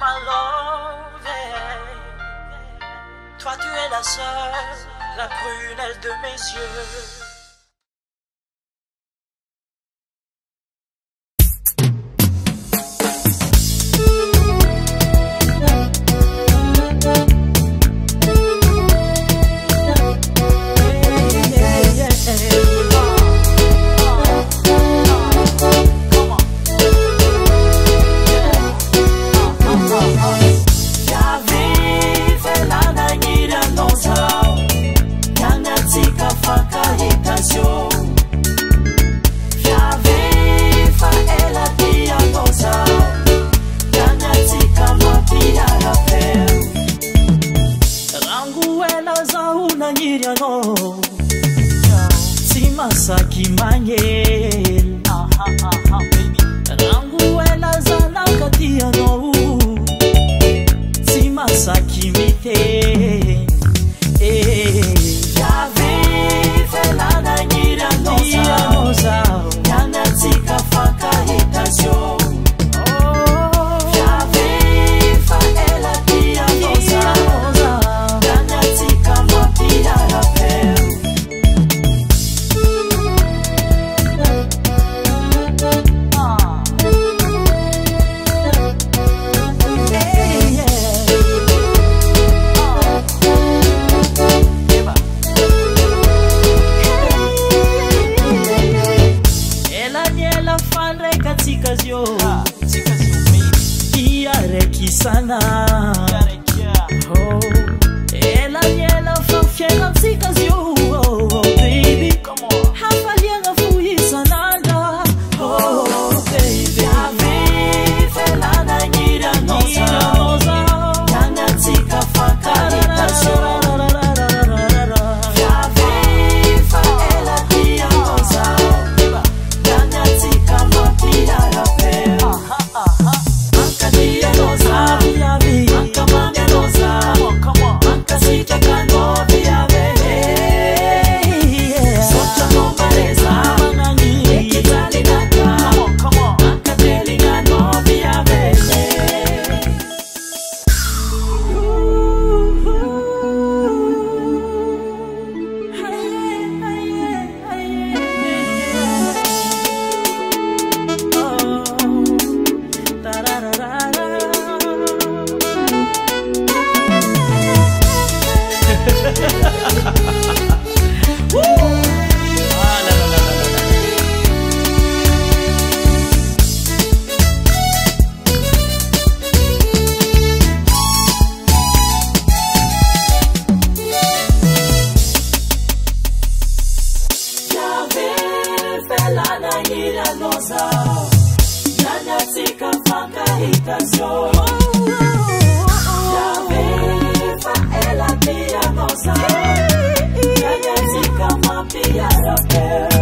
my love. Toi, tu es la seule, la prunelle de mes yeux. nossa, que maneiro. bariki oh. Yeah. La belleza